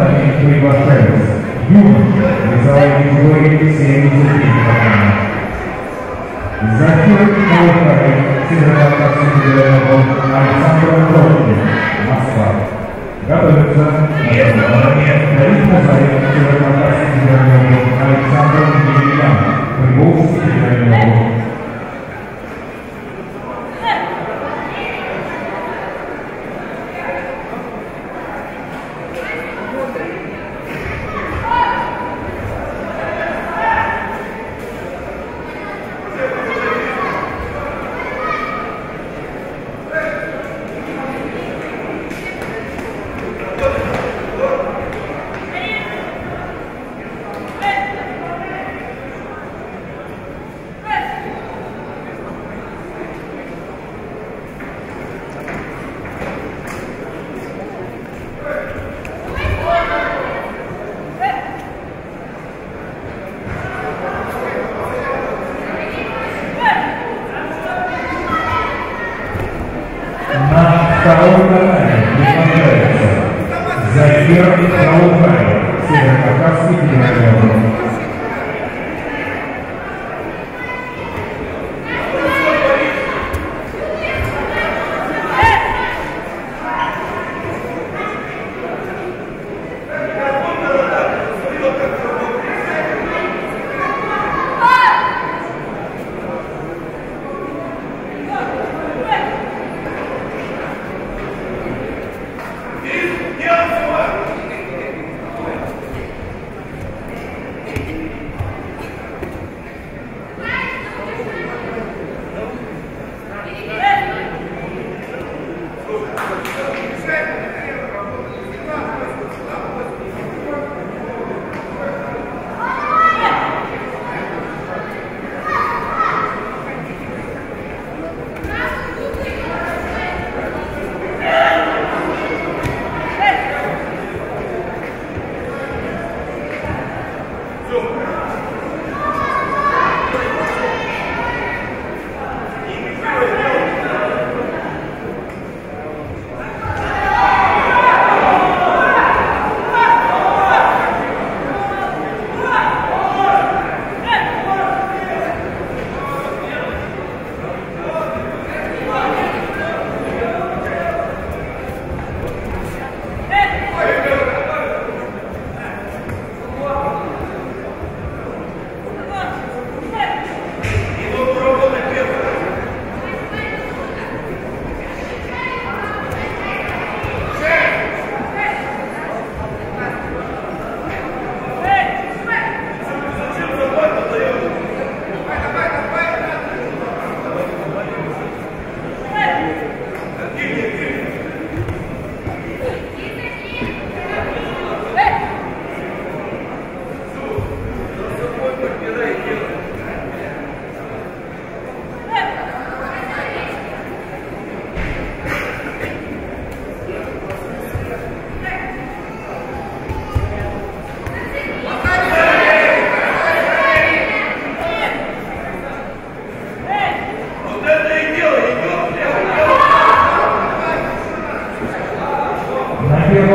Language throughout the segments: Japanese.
второй канале приглашаются юноши весовой категории 73 килограмма. Затем новый Северо-Кавказский федеральный округ Александр Бровкин, Москва. Готовится на Давид Мазарев, Северо-Кавказский федеральный округ Александр Емельян, Приволжский федеральный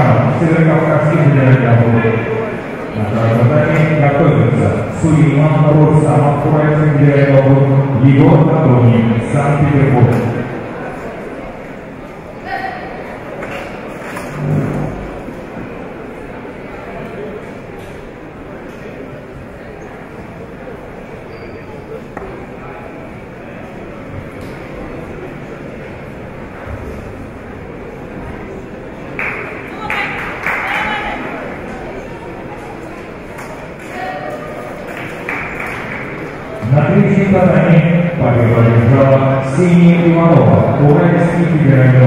からの必要が深くつけていただいた方で、また、お互いに学校にすぐ今のところ、さまこらやすぎで、リボンなどに参加できる Amen.